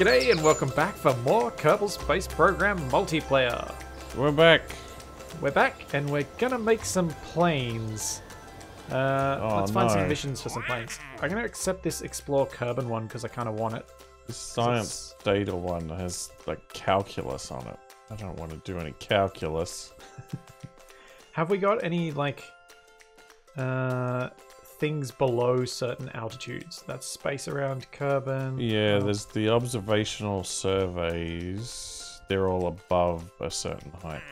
G'day and welcome back for more Kerbal Space Program multiplayer. We're back. We're back and we're gonna make some planes. Uh, Oh, let's find no. some missions for some planes. I'm gonna accept this Explore Kerbin one because I kind of want it. This science data one has like calculus on it. I don't want to do any calculus. Have we got any like uh, things below certain altitudes? That's space around Kerbin. Yeah, there's the observational surveys. They're all above a certain height,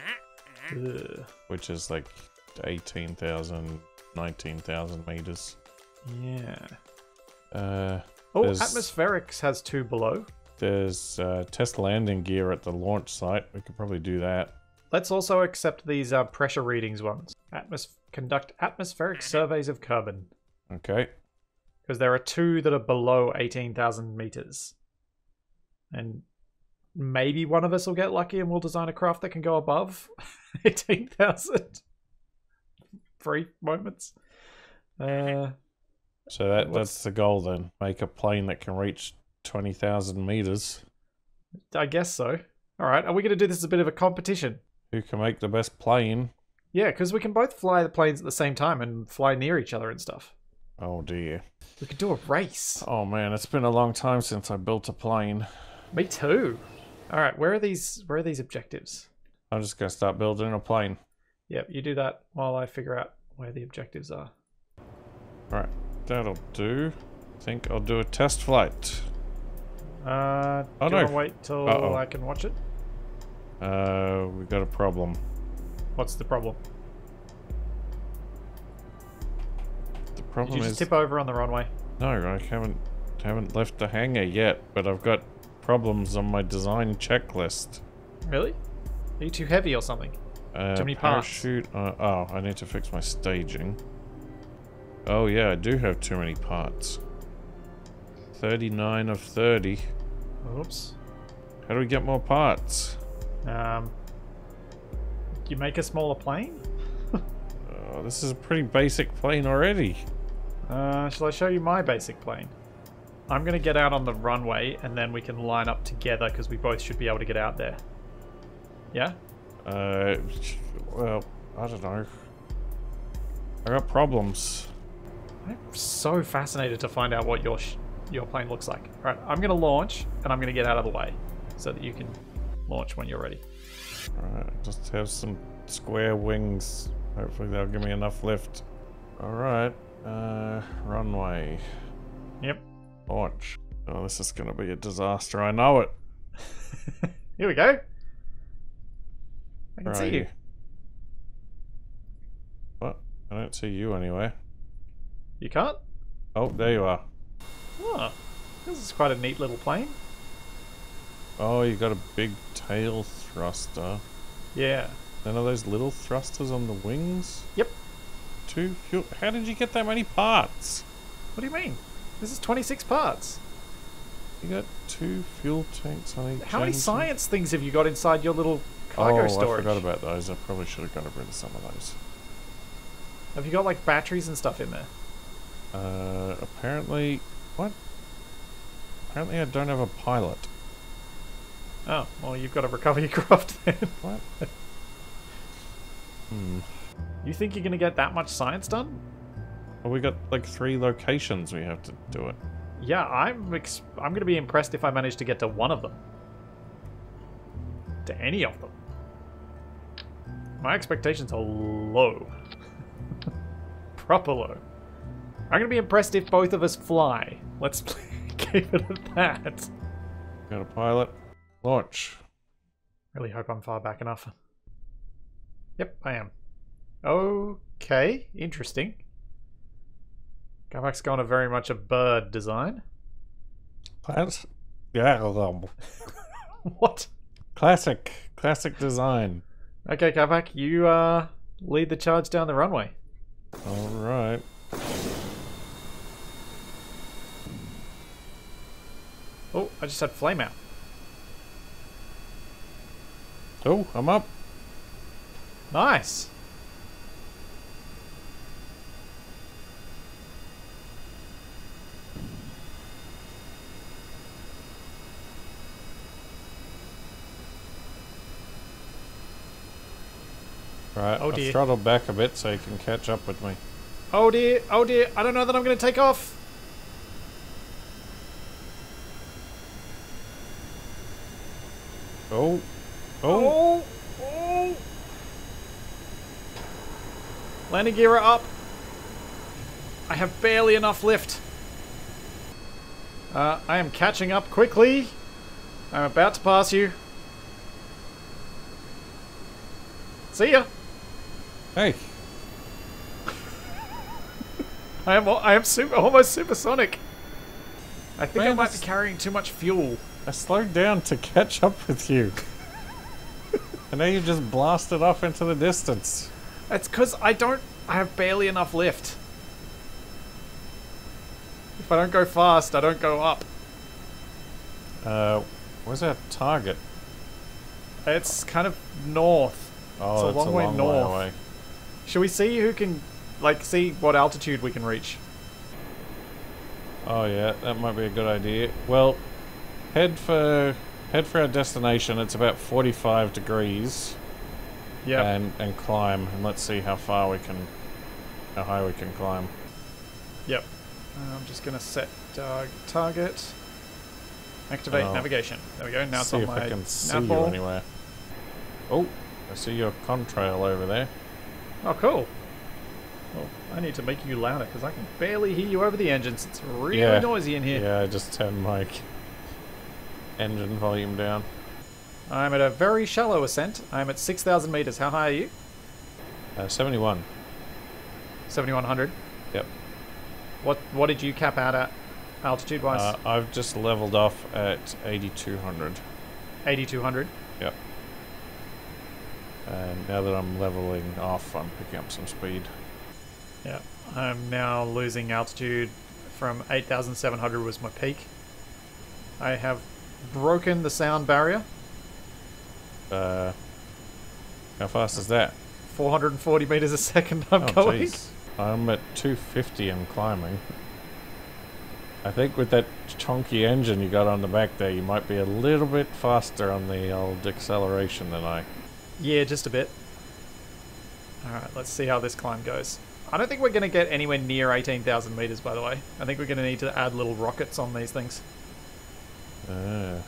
ugh. which is like 18,000, 19,000 meters. Yeah. Uh, Oh, There's- atmospherics has two below. there's uh, test landing gear at the launch site. We could probably do that. Let's also accept these uh, pressure readings ones. Atmos- conduct atmospheric surveys of Kerbin. Okay. Because there are two that are below 18,000 meters. And maybe one of us will get lucky and we'll design a craft that can go above 18,000. Free moments. Uh, So that, that's the goal then. Make a plane that can reach 20,000 meters. I guess so. All right, are we going to do this as a bit of a competition? Who can make the best plane? Yeah, because we can both fly the planes at the same time and fly near each other and stuff. Oh dear. We could do a race. Oh man, it's been a long time since I built a plane. Me too. All right, where are these? Where are these objectives? I'm just gonna start building a plane. Yep, you do that while I figure out where the objectives are. Alright, that'll do. I think I'll do a test flight. Uh, Oh, do no. to wait till Uh-oh. I can watch it? Uh, we've got a problem. What's the problem? The Did problem you just is tip over on the runway? no, I haven't haven't left the hangar yet, but I've got problems on my design checklist. Really? Are you too heavy or something? Uh, Too many parts. Uh, oh, I need to fix my staging. Oh yeah, I do have too many parts. 39 of 30. Oops. How do we get more parts? Um, you make a smaller plane? Oh, this is a pretty basic plane already. Uh, shall I show you my basic plane? I'm gonna get out on the runway and then we can line up together because we both should be able to get out there. Yeah? Uh, well, I don't know. I got problems. I'm so fascinated to find out what your sh- your plane looks like. All right, I'm gonna launch and I'm gonna get out of the way so that you can launch when you're ready. Alright, just have some square wings. Hopefully they'll give me enough lift. Alright, uh, runway. Yep. Launch. Oh, this is gonna be a disaster. I know it. Here we go. I can Where see are you. What? I don't see you anywhere. You can't? Oh, there you are. Oh, this is quite a neat little plane. Oh, you got a big tail thruster. Yeah. Then are those little thrusters on the wings? Yep. Two fuel. How did you get that many parts? What do you mean? This is 26 parts. You got two fuel tanks on each. How many engine? science things have you got inside your little cargo oh, storage? I forgot about those. I probably should have got rid of some of those. Have you got like batteries and stuff in there? Uh, apparently, what? Apparently, I don't have a pilot. Oh, well, you've got to recover your craft then. What? hmm. You think you're going to get that much science done? Well, we got like three locations we have to do it. Yeah, I'm I'm going to be impressed if I manage to get to one of them. To any of them. My expectations are low. Proper low. I'm going to be impressed if both of us fly. Let's keep it at that. Got a pilot. Launch. Really hope I'm far back enough. Yep, I am. Okay, interesting. Capac's gone a very much a bird design. Class. Yeah. What? Classic. Classic design. Okay, Capac, you uh lead the charge down the runway. All right. Oh, I just had flame out. Oh, I'm up. Nice. Right, Oh, I've dear. throttled back a bit so you can catch up with me. Oh dear, oh dear, I don't know that I'm going to take off. Oh, oh, Oh, oh. Landing gear up. I have barely enough lift. Uh, I am catching up quickly. I'm about to pass you. See ya. Hey, I am I am super almost supersonic. I think I might be carrying too much fuel. I slowed down to catch up with you. and now you just blasted off into the distance. It's because I don't. I have barely enough lift. If I don't go fast, I don't go up. Uh, where's our target? It's kind of north. Oh, It's a long a way long north. way. Should we see who can, like, see what altitude we can reach? Oh yeah, that might be a good idea. Well, head for head for our destination. It's about 45 degrees, Yeah. and and climb, and let's see how far we can, how high we can climb. Yep. Uh, I'm just gonna set uh, target. Activate Oh. navigation. There we go. Now it's see on if my I can see you anywhere. Oh, I see your contrail over there. Oh, cool. Well, I need to make you louder because I can barely hear you over the engines. It's really Yeah. noisy in here. Yeah, I just turned my engine volume down. I'm at a very shallow ascent. I'm at 6,000 meters. How high are you? Uh, 71. 7,100. Yep. What What did you cap out at, altitude wise? Uh, I've just leveled off at 8200. 8,200. Yep. And now that I'm leveling off, I'm picking up some speed. Yeah. I'm now losing altitude from 8,700 was my peak. I have broken the sound barrier. Uh, how fast is that? 440 meters a second I'm oh, going. jeez. I'm at 250 and climbing. I think with that chunky engine you got on the back there, you might be a little bit faster on the old acceleration than I. Yeah, just a bit. Alright, let's see how this climb goes. I don't think we're going to get anywhere near 18,000 meters, by the way. I think we're going to need to add little rockets on these things. Uh,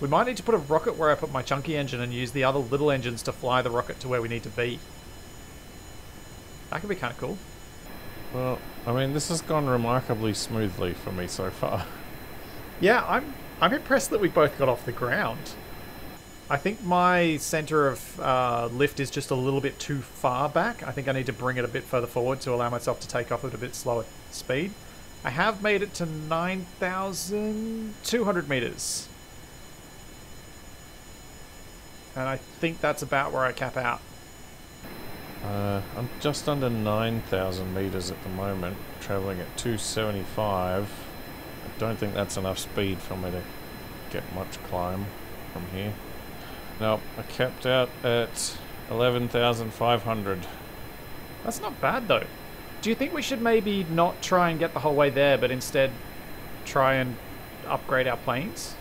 We might need to put a rocket where I put my chunky engine and use the other little engines to fly the rocket to where we need to be. That could be kind of cool. well, I mean, this has gone remarkably smoothly for me so far. Yeah, I'm I'm impressed that we both got off the ground. I think my center of uh, lift is just a little bit too far back. I think I need to bring it a bit further forward to allow myself to take off at a bit slower speed. I have made it to 9,200 meters. And I think that's about where I cap out. Uh, I'm just under 9,000 meters at the moment, traveling at 275. I don't think that's enough speed for me to get much climb from here. Nope, I capped out at 11,500. That's not bad though. Do you think we should maybe not try and get the whole way there, but instead try and upgrade our planes?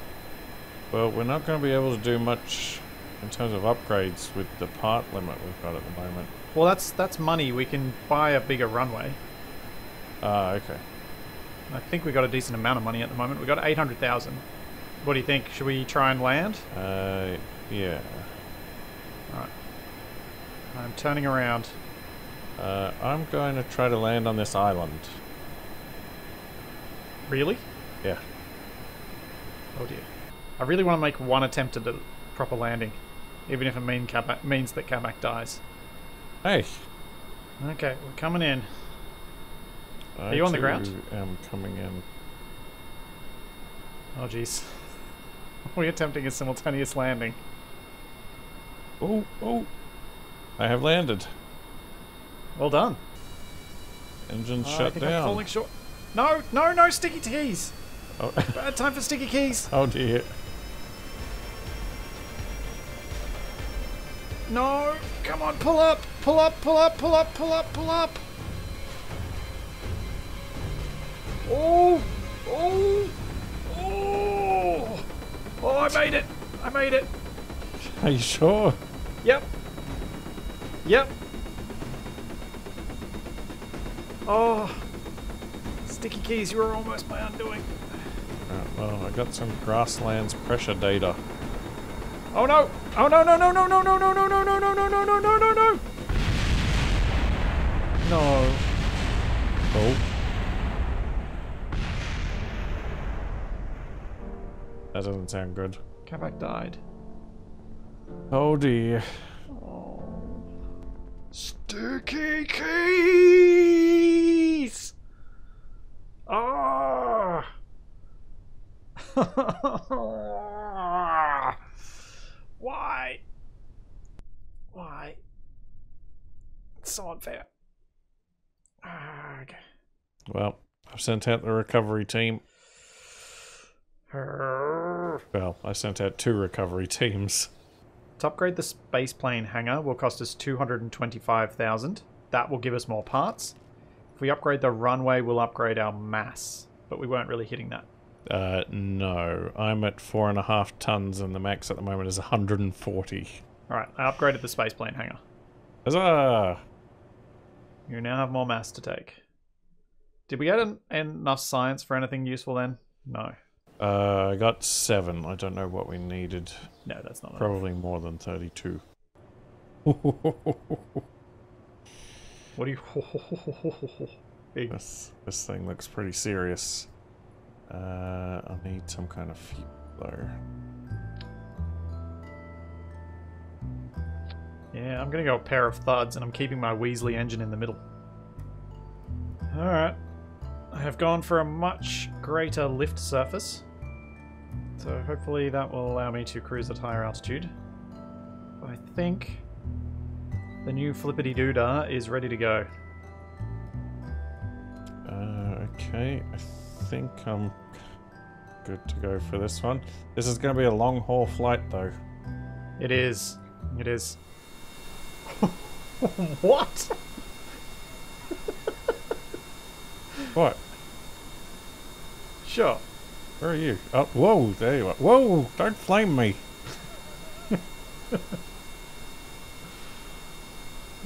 Well, we're not going to be able to do much in terms of upgrades with the part limit we've got at the moment. Well, that's that's money. We can buy a bigger runway. Ah, okay. I think we got a decent amount of money at the moment. We got eight hundred thousand. What do you think? Should we try and land? Uh, yeah. I'm turning around. Uh, I'm going to try to land on this island. Really? Yeah. Oh dear. I really want to make one attempt at a proper landing, even if it mean Capac, means that Capac dies. Hey! Okay, we're coming in. I you on the ground? am coming in. Oh jeez. We're attempting a simultaneous landing. Oh, oh! I have landed. Well done. Engine I shut think I'm down. falling short. No, no, no, sticky keys. Oh, Bad time for sticky keys. oh dear. No, come on, pull up, pull up, pull up, pull up, pull up, pull up. Oh, oh, oh. Oh, I made it. I made it. Are you sure? Yep. Yep. Oh. Sticky keys, you were almost my undoing. Right, well, I got some grasslands pressure data. Oh no! Oh no no no no no no no no no no no no no no no no no! No. Oh. That doesn't sound good. Capac died. Oh dear. Oh. Sticky keys! Ah! Why? Why? It's so unfair. Okay. Well, I've sent out the recovery team. Well, I sent out two recovery teams. Upgrade the space plane hangar will cost us 225,000. That will give us more parts. If we upgrade the runway, we'll upgrade our mass, but we weren't really hitting that. Uh, no. I'm at four and a half tons and the max at the moment is 140. All right, I upgraded the space plane hangar. Huzzah! You now have more mass to take. Did we get an, enough science for anything useful then? No. Uh, I got seven. I don't know what we needed. No, that's not enough. Probably more than 32. What do you... This this thing looks pretty serious. Uh, I'll need some kind of fuel though. Yeah, I'm gonna go a pair of thuds, and I'm keeping my Wheesley engine in the middle. Alright. I have gone for a much greater lift surface. So hopefully that will allow me to cruise at higher altitude. I think the new Flippity Doodah is ready to go. Uh, okay, I think I'm good to go for this one. This is going to be a long haul flight though. It is. It is. what? What? Sure. Where are you? Oh, whoa, there you are. Whoa, don't flame me.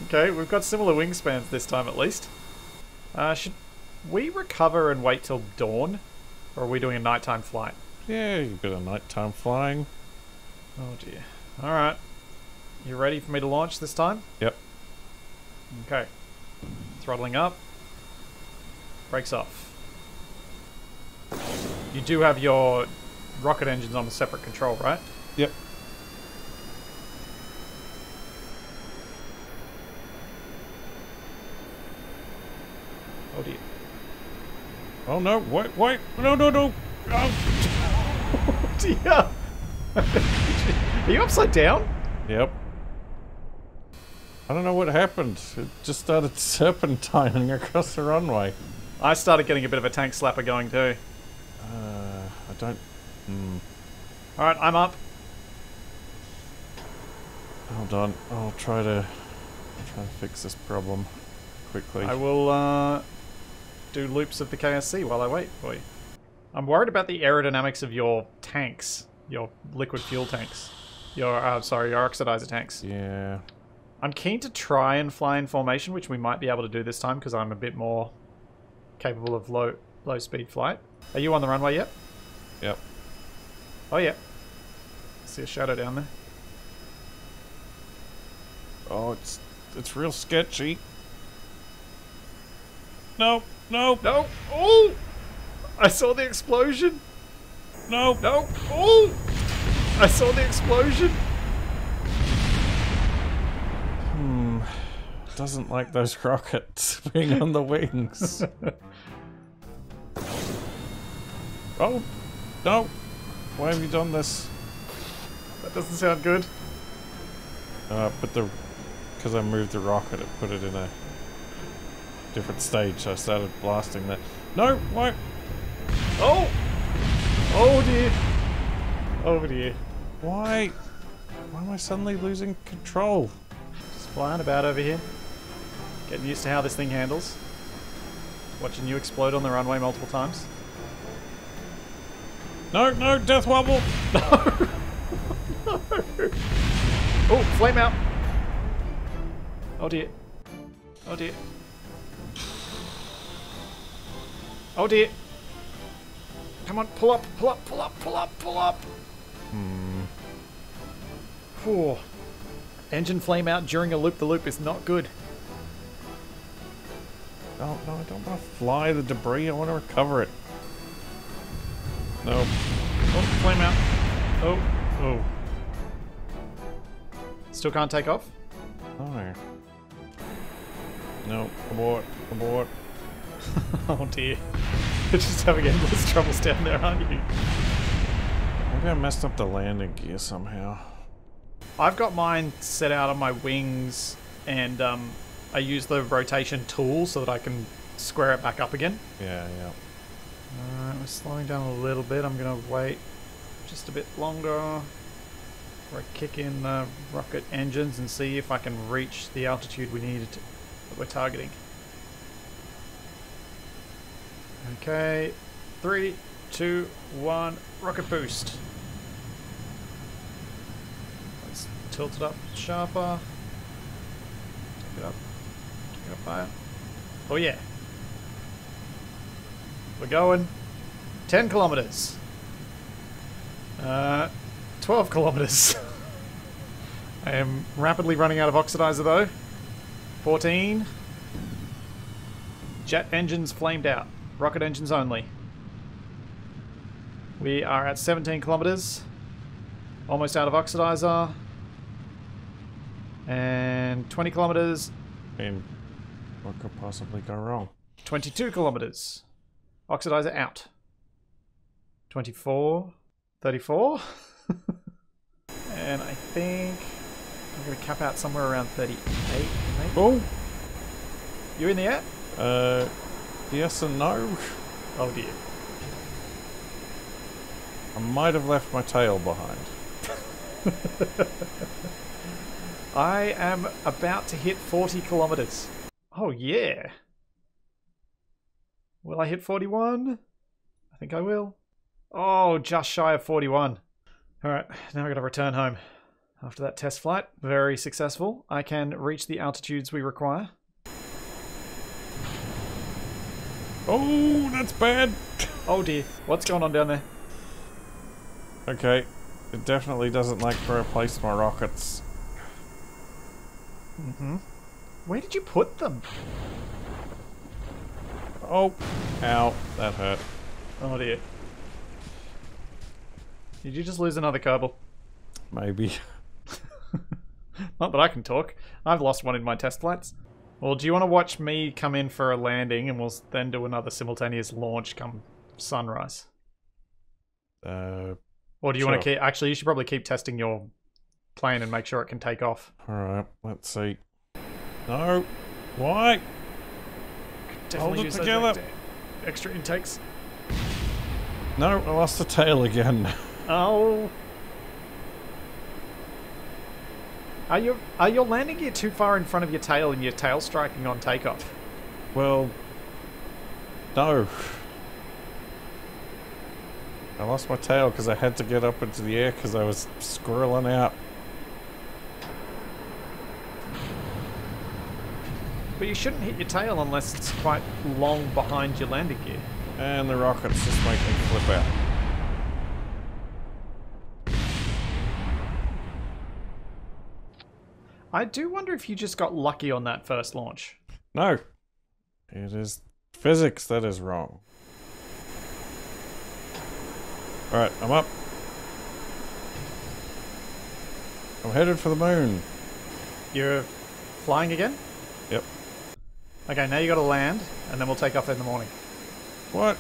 Okay, we've got similar wingspans this time at least. Uh, should we recover and wait till dawn? Or are we doing a nighttime flight? Yeah, a bit of nighttime flying. Oh dear. Alright. You ready for me to launch this time? Yep. Okay. Throttling up. Brakes off. You do have your rocket engines on a separate control, right? Yep. Oh dear. Oh no, wait, wait, no, no, no. Oh. Oh dear! Are you upside down? Yep. I don't know what happened. It just started serpentining across the runway. I started getting a bit of a tank slapper going too. Uh, I don't. Hmm. Alright, I'm up. Hold on. I'll try to try to fix this problem quickly. I will uh, do loops of the KSC while I wait for you. I'm worried about the aerodynamics of your tanks, your liquid fuel tanks. Your, uh, sorry, your oxidizer tanks. Yeah. I'm keen to try and fly in formation, which we might be able to do this time because I'm a bit more capable of low low speed flight. Are you on the runway yet? Yep. Oh yeah. See a shadow down there. Oh, it's it's real sketchy. No, no, No! Oh! I saw the explosion! no. No! Oh! I saw the explosion! Hmm. Doesn't like those rockets being on the wings. oh, no. Why have you done this? That doesn't sound good. Uh, put the, because I moved the rocket, it put it in a different stage. So I started blasting that. No, why? Oh! Oh dear. Oh dear. Why? Why am I suddenly losing control? Just flying about over here. Getting used to how this thing handles. Watching you explode on the runway multiple times. No, no, death wobble. No! Oh, flame out! Oh dear. Oh dear. Oh dear. Come on, pull up, pull up, pull up, pull up, pull up. Hmm. Whew. Engine flame out during a loop the loop is not good. No, no, I don't want to fly the debris. I want to recover it. No. Oh, flame out. Oh, oh. Still can't take off? No. No. Abort. Abort. oh dear. You're just having endless troubles down there, aren't you? Maybe I messed up the landing gear somehow. I've got mine set out on my wings and um, I use the rotation tool so that I can square it back up again. Yeah, yeah. Alright, we're slowing down a little bit. I'm going to wait just a bit longer. Before I kick in the rocket engines and see if I can reach the altitude we need to, that we're targeting. Okay, three, two, one, rocket boost. Let's tilt it up sharper. Take it up. Get up higher. Oh yeah. We're going 10 kilometers. Uh, 12 kilometers. I am rapidly running out of oxidizer though. 14. Jet engines flamed out. Rocket engines only. We are at 17 kilometers. Almost out of oxidizer. And 20 kilometers. And what could possibly go wrong? 22 kilometers. Oxidizer out. 24. 34. and I think I'm going to cap out somewhere around 38, maybe. Oh! You in the air? Uh, yes and no. Oh dear. I might have left my tail behind. I am about to hit 40 kilometers. Oh yeah. Will I hit 41? I think I will. Oh, just shy of 41. Alright, now i got to return home. After that test flight, very successful, I can reach the altitudes we require. Oh, that's bad! Oh dear, what's going on down there? Okay, it definitely doesn't like to replace my rockets. Mm-hmm. Where did you put them? Oh, ow, that hurt. Oh dear. Did you just lose another Kerbal? Maybe. Not that I can talk. I've lost one in my test flights. Well, do you want to watch me come in for a landing and we'll then do another simultaneous launch come sunrise? Uh, Or do you want to keep... Actually, you should probably keep testing your plane and make sure it can take off. alright, let's see. No! Why? Definitely it use together. extra- Extra intakes. No, I lost the tail again. Oh. Are you are your landing gear too far in front of your tail and your tail striking on takeoff? well, no. I lost my tail because I had to get up into the air because I was squirreling out. But you shouldn't hit your tail unless it's quite long behind your landing gear. And the rockets just make me flip out. I do wonder if you just got lucky on that first launch. No. It is physics that is wrong. Alright, I'm up. I'm headed for the moon. You're flying again? Okay, now you gotta land, and then we'll take off in the morning. What?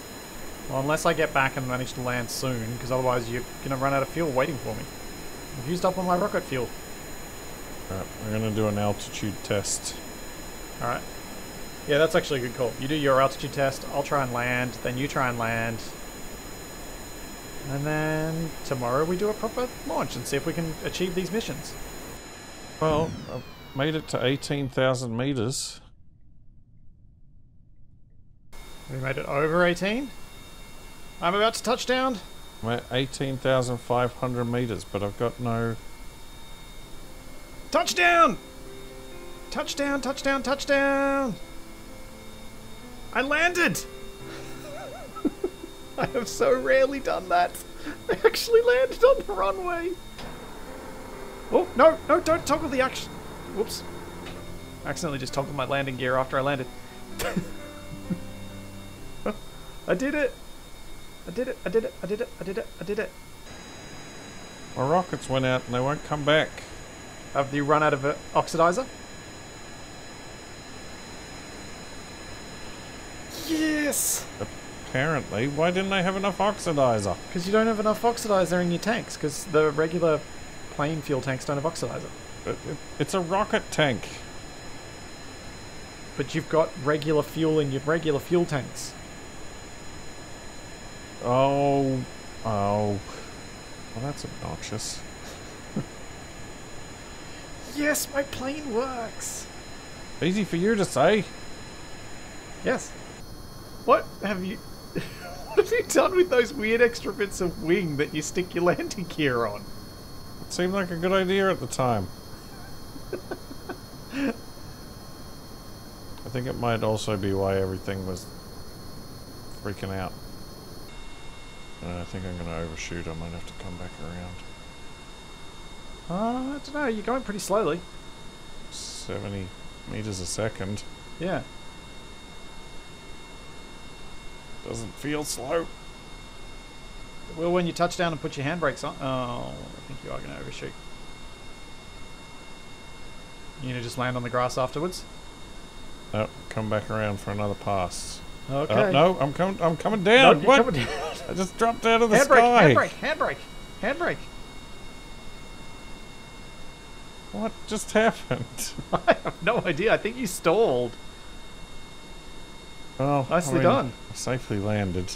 Well, unless I get back and manage to land soon, because otherwise you're gonna run out of fuel waiting for me. I've used up all my rocket fuel. Alright, we're gonna do an altitude test. Alright. Yeah, that's actually a good call. You do your altitude test, I'll try and land, then you try and land. And then tomorrow we do a proper launch and see if we can achieve these missions. Well, I've made it to 18,000 meters. We made it over 18. I'm about to touch down. At 18,500 meters, but I've got no... Touchdown! Touchdown, touchdown, touchdown! I landed! I have so rarely done that. I actually landed on the runway. Oh, no, no, don't toggle the action. Whoops. I accidentally just toggled my landing gear after I landed. I did it! I did it, I did it, I did it, I did it, I did it. My rockets went out and they won't come back. Have you run out of uh, oxidizer? Yes! Apparently. Why didn't they have enough oxidizer? Because you don't have enough oxidizer in your tanks, because the regular plane fuel tanks don't have oxidizer. It, it, it's a rocket tank. But you've got regular fuel in your regular fuel tanks. Oh. Oh. Well, that's obnoxious. Yes, my plane works! Easy for you to say. Yes. What have you... what have you done with those weird extra bits of wing that you stick your landing gear on? It seemed like a good idea at the time. I think it might also be why everything was freaking out. Uh, I think I'm going to overshoot. I might have to come back around. Uh, I don't know, you're going pretty slowly. 70 meters a second. Yeah. Doesn't feel slow. Well, when you touch down and put your handbrakes on... Oh, I think you are going to overshoot. You gonna just land on the grass afterwards? Oh, come back around for another pass. Okay. Oh, no, I'm coming. I'm coming down. you're what? coming down. I just dropped out of the handbrake, sky. handbrake, handbrake, handbrake. What just happened? I have no idea. I think you stalled. Well, Nicely I mean, done. I safely landed.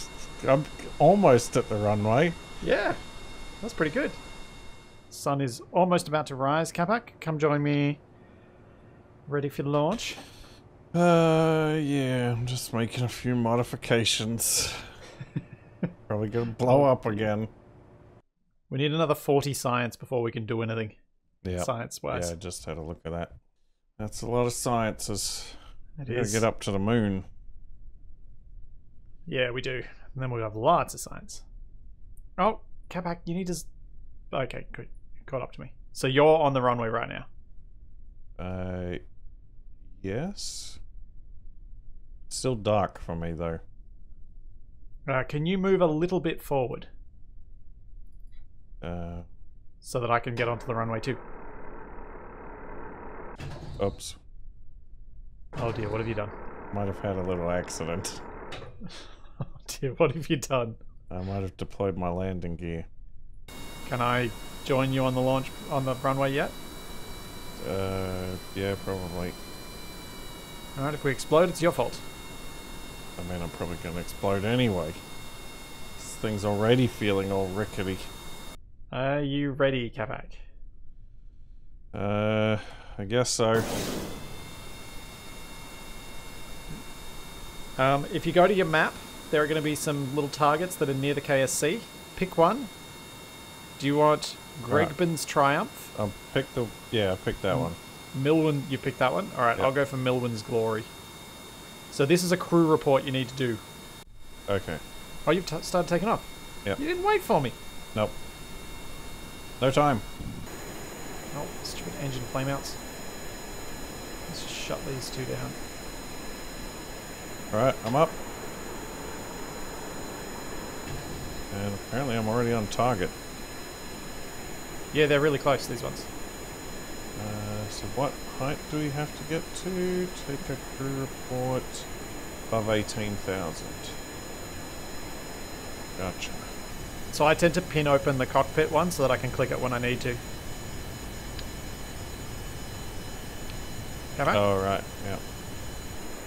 I'm almost at the runway. Yeah, that's pretty good. Sun is almost about to rise. Capac, come join me. Ready for the launch. Uh, yeah, I'm just making a few modifications. Probably gonna blow up again. We need another 40 science before we can do anything Yeah, science-wise. yeah. I just had a look at that. That's a lot of sciences. It We gotta get up to the moon. Yeah, we do. And then we'll have lots of science. Oh, Capac, you need to... s- Okay, good. Caught up to me. So you're on the runway right now. Uh, yes. It's still dark for me though. Uh, can you move a little bit forward Uh, so that I can get onto the runway too? oops. Oh dear, what have you done? Might have had a little accident. Oh dear, what have you done? I might have deployed my landing gear. Can I join you on the launch on the runway yet? Uh, yeah, probably. Alright, if we explode, it's your fault. I mean, I'm probably gonna explode anyway. This thing's already feeling all rickety. Are you ready, Capac? Uh, I guess so. Um, if you go to your map, there are going to be some little targets that are near the KSC. Pick one. Do you want Right. Gregbin's Triumph? I'll pick the. Yeah, I picked that Mm. one. Milwin, you picked that one? Alright, Yep. I'll go for Milwin's Glory. So this is a crew report you need to do. Okay. Oh, you've t- started taking off? Yep. You didn't wait for me. Nope. No time. Oh, stupid engine flameouts. Let's just shut these two down. Alright, I'm up. And apparently I'm already on target. Yeah, they're really close, these ones. Uh, so what height do we have to get to? Take a crew report above 18,000. Gotcha. So I tend to pin open the cockpit one so that I can click it when I need to. Come back. Oh, right, yeah.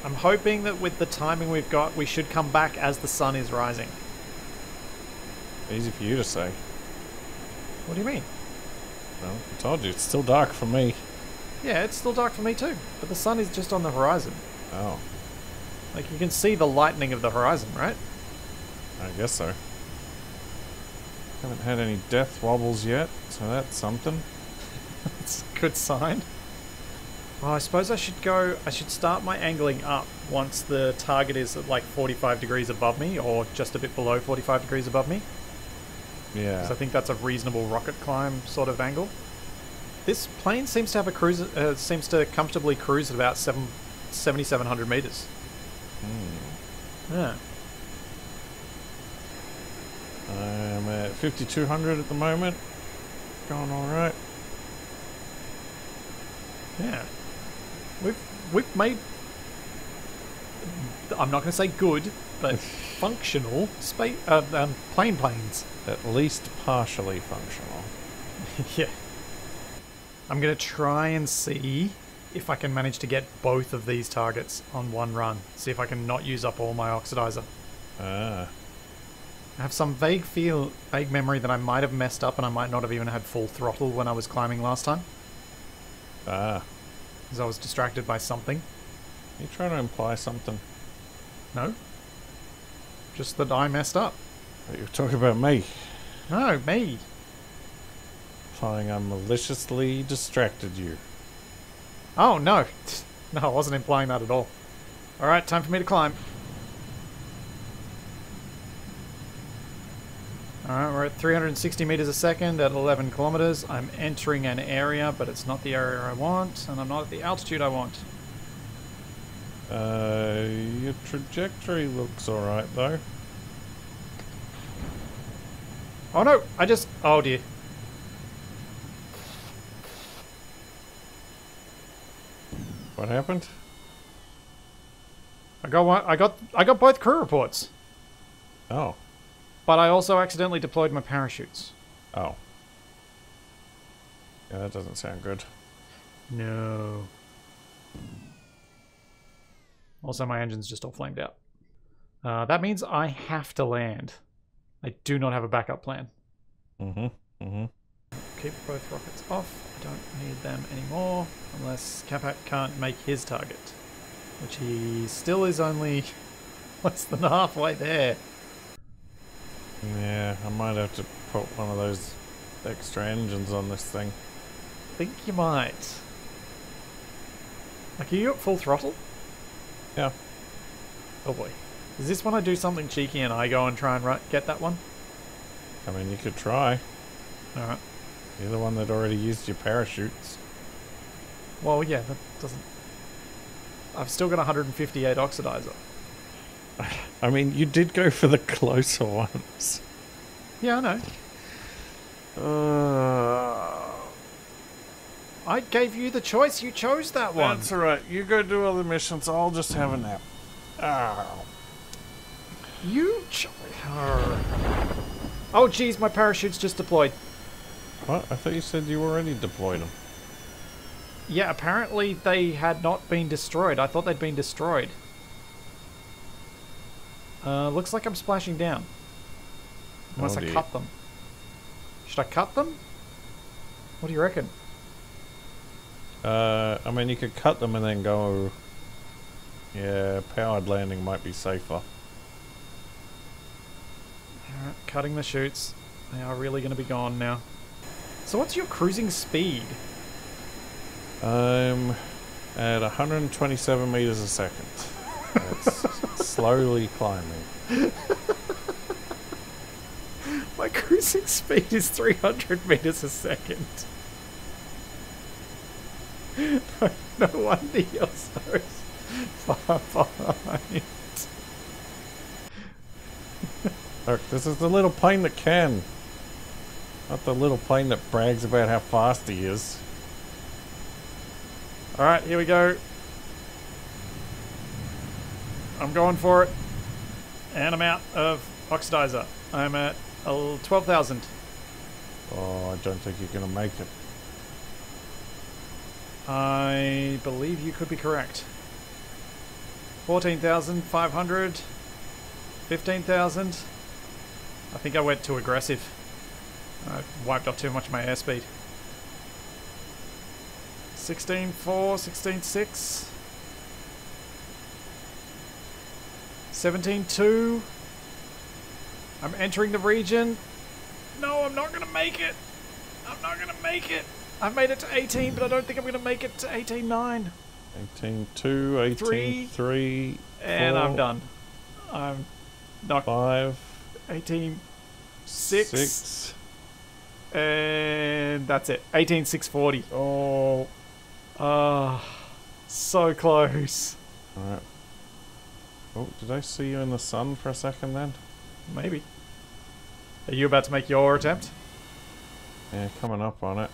I'm hoping that with the timing we've got, we should come back as the sun is rising. Easy for you to say. What do you mean? Well, I told you, it's still dark for me. Yeah, it's still dark for me too, but the sun is just on the horizon. Oh, Like you can see the lightening of the horizon, right? I guess so. Haven't had any death wobbles yet, so that's something. It's a good sign. Oh, I suppose I should go. I should start my angling up once the target is at like 45 degrees above me, or just a bit below 45 degrees above me. Yeah. Because I think that's a reasonable rocket climb sort of angle. This plane seems to have a cruise. Uh, seems to comfortably cruise at about seven, 7,700 meters. Hmm. Yeah. I'm at 5200 at the moment. Going alright. Yeah. We've we've made I'm not going to say good, but functional space uh, um, plane planes. At least partially functional. yeah. I'm going to try and see if I can manage to get both of these targets on one run. See if I can not use up all my oxidizer. Ah. I have some vague feel, vague memory that I might have messed up and I might not have even had full throttle when I was climbing last time, Ah. because I was distracted by something. Are You trying to imply something? No, just that I messed up. You're talking about me. No, me. Implying I maliciously distracted you. Oh no, no, I wasn't implying that at all. All right, time for me to climb. All right, we're at 360 meters a second at 11 kilometers. I'm entering an area, but it's not the area I want, and I'm not at the altitude I want. Uh, your trajectory looks alright though. Oh no, I just. Oh dear. What happened? I got one. I got. I got both crew reports, Oh. but I also accidentally deployed my parachutes. Oh. Yeah, that doesn't sound good. No. Also, my engine's just all flamed out. Uh, that means I have to land. I do not have a backup plan. Mm-hmm. Mm-hmm. Keep both rockets off. I don't need them anymore. Unless Capac can't make his target. Which he still is only less than halfway there. Yeah, I might have to put one of those extra engines on this thing. think you might. Like, are you at full throttle? Yeah. Oh boy. Is this when I do something cheeky and I go and try and get that one? I mean, you could try. Alright. You're the one that already used your parachutes. Well, yeah, that doesn't. I've still got 158 oxidizer. I mean, you did go for the closer ones. Yeah, I know. Uh, I gave you the choice. You chose that one. that's alright. You go do other missions. I'll just have a nap. Ow. You. Ch- oh, geez, my parachute's just deployed. What? I thought you said you already deployed them. Yeah, apparently they had not been destroyed. I thought they'd been destroyed. Uh, looks like I'm splashing down. Unless Oh, I cut them. Should I cut them? What do you reckon? Uh, I mean, you could cut them and then go. Yeah, powered landing might be safer. Alright, cutting the chutes. They are really going to be gone now. So what's your cruising speed? I'm at 127 meters a second. It's slowly climbing. My cruising speed is 300 meters a second. no wonder you're so far behind. Look, this is the little plane that can. Not the little plane that brags about how fast he is. Alright, here we go. I'm going for it. And I'm out of oxidizer. I'm at uh, 12,000. Oh, I don't think you're going to make it. I believe you could be correct. 14,500. 15,000. I think I went too aggressive. I wiped off too much of my airspeed. 16.4, 16.6. 17.2. I'm entering the region. No, I'm not gonna make it. I'm not gonna make it. I've made it to 18, but I don't think I'm going to make it to 18.9. 18 2, 18 Three. 3, And I'm done. I'm not 5, 18, 6, 6. And that's it. 18.640. Oh. Ah, so close. Alright. Oh, did I see you in the sun for a second then? Maybe. Are you about to make your attempt? Yeah, coming up on it.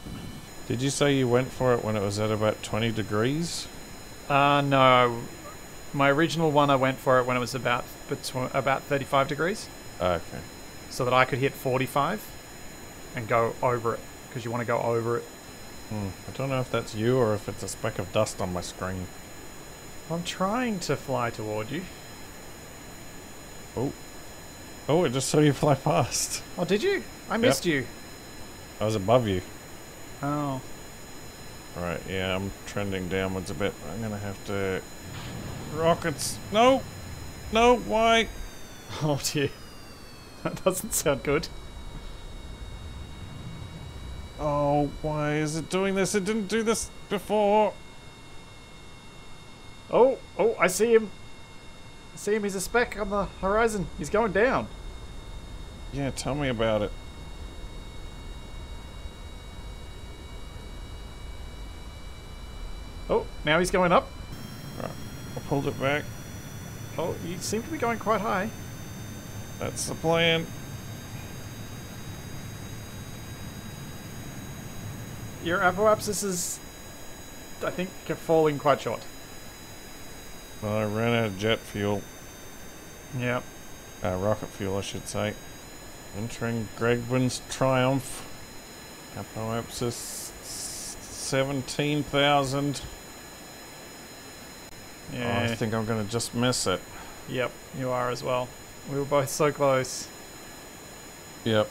Did you say you went for it when it was at about 20 degrees? Uh, no. My original one, I went for it when it was about between, about 35 degrees, Okay. so that I could hit 45 and go over it, because you want to go over it. Hmm. I don't know if that's you or if it's a speck of dust on my screen. I'm trying to fly toward you. Oh, Oh, it just saw you fly past. Oh, did you? I missed you. I was above you. Oh. Right, yeah, I'm trending downwards a bit. I'm gonna have to... Rockets! No! No, why? Oh dear. That doesn't sound good. Oh, why is it doing this? It didn't do this before. Oh, oh, I see him. I see him. He's a speck on the horizon. He's going down. Yeah, tell me about it. Oh, now he's going up. Right. I pulled it back. Oh, you seem to be going quite high. That's the plan. Your apoapsis is, I think, falling quite short. Well, I ran out of jet fuel. Yep. Uh, rocket fuel, I should say. Entering Gregwin's Triumph. Apoapsis 17,000. Oh, Yeah. I think I'm going to just miss it. Yep, you are as well. We were both so close. Yep.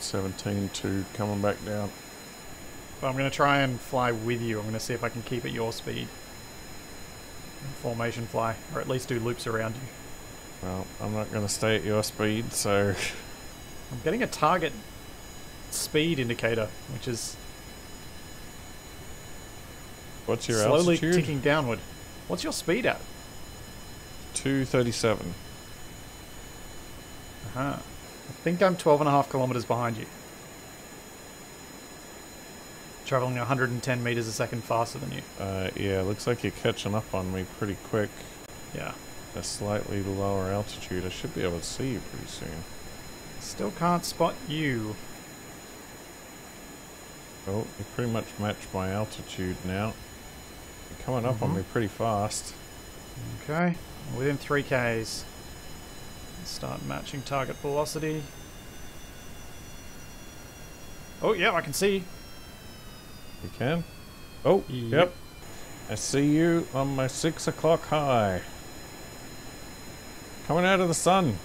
17 2 coming back down. But I'm going to try and fly with you. I'm going to see if I can keep at your speed. Formation fly, or at least do loops around you. Well, I'm not going to stay at your speed, so I'm getting a target speed indicator, which is what's your slowly altitude? ticking downward. What's your speed at? 237. Uh-huh. I think I'm 12 and a half kilometers behind you. Traveling 110 meters a second faster than you. Uh, yeah, looks like you're catching up on me pretty quick. Yeah. A slightly lower altitude. I should be able to see you pretty soon. Still can't spot you. Oh, you pretty much match my altitude now. You're coming up on Mhm. me pretty fast. Okay. Within 3Ks. Start matching target velocity. Oh, yeah, I can see. You can? Oh, Yep. yep. I see you on my six o'clock high. Coming out of the sun.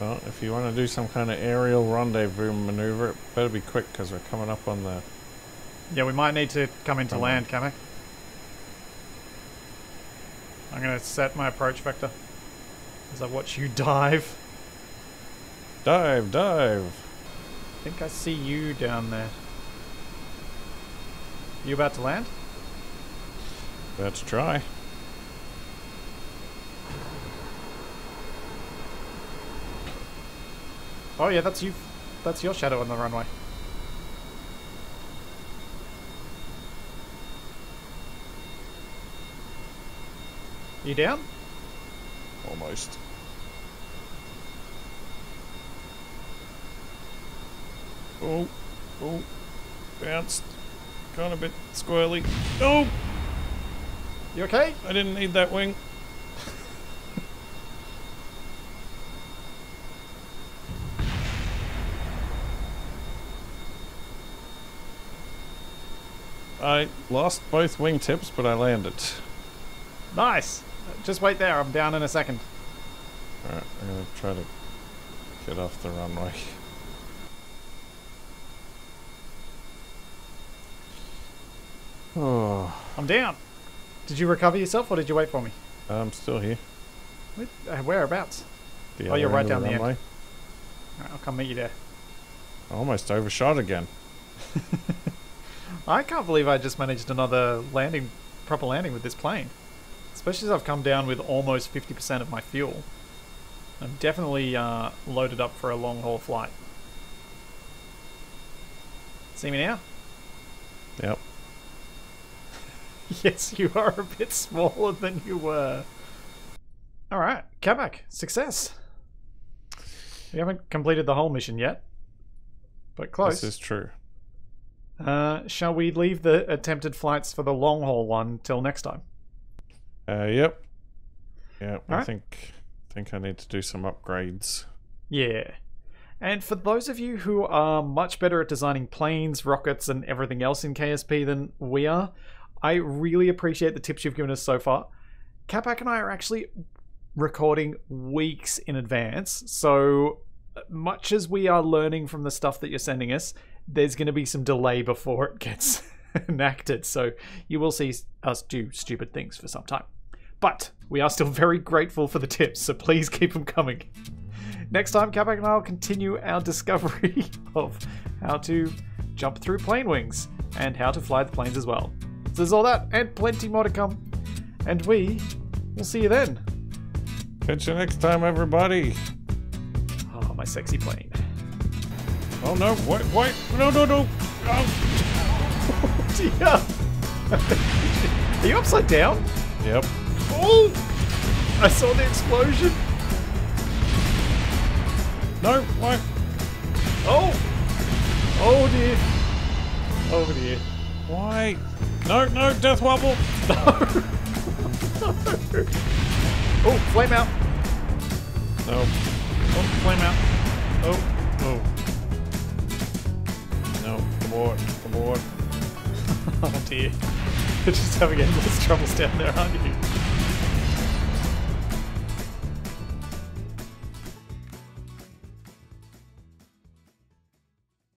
Well, if you want to do some kind of aerial rendezvous maneuver, it better be quick because we're coming up on the. Yeah, we might need to come into land, Capac. I'm going to set my approach vector as I watch you dive. Dive, dive. I think I see you down there. You about to land? Let's try. Oh yeah, that's you. That's your shadow on the runway. You down? Almost. Oh, oh, bounced. Gone a bit squirrely. Oh, You okay? I didn't need that wing. I lost both wingtips, but I landed. Nice. Just wait there. I'm down in a second. Alright, I'm gonna try to get off the runway. Oh, I'm down. Did you recover yourself, or did you wait for me? I'm still here. Wait, uh, whereabouts? The Oh, you're right down the end. runway. Alright, I'll come meet you there. I almost overshot again. I can't believe I just managed another landing, proper landing with this plane. Especially as I've come down with almost 50% of my fuel. I'm definitely uh, loaded up for a long haul flight. See me now? Yep. yes, you are a bit smaller than you were. Alright, Capac, success. We haven't completed the whole mission yet, but close. This is true. Uh, shall we leave the attempted flights for the long haul one till next time? Uh, yep. Yep. I Alright. think think I need to do some upgrades. Yeah. And for those of you who are much better at designing planes, rockets, and everything else in KSP than we are, I really appreciate the tips you've given us so far. Capac and I are actually recording weeks in advance, so uh, much as we are learning from the stuff that you're sending us, there's going to be some delay before it gets enacted, so you will see us do stupid things for some time. But we are still very grateful for the tips, so please keep them coming. Next time, Capac and I will continue our discovery of how to jump through plane wings and how to fly the planes as well. There's all that and plenty more to come. And we will see you then. Catch you next time, everybody. Oh, my sexy plane. Oh no! Wait! Wait! No! No! No! Oh. Dear. Are you upside down? Yep. Oh! I saw the explosion. No! Wait! Oh! Oh dear. Oh dear. Why? No! No! Death wobble! Oh, flame out. No. Oh, flame out. Oh. Oh. No. Abort. Abort. Oh dear. You're just having endless troubles down there, aren't you?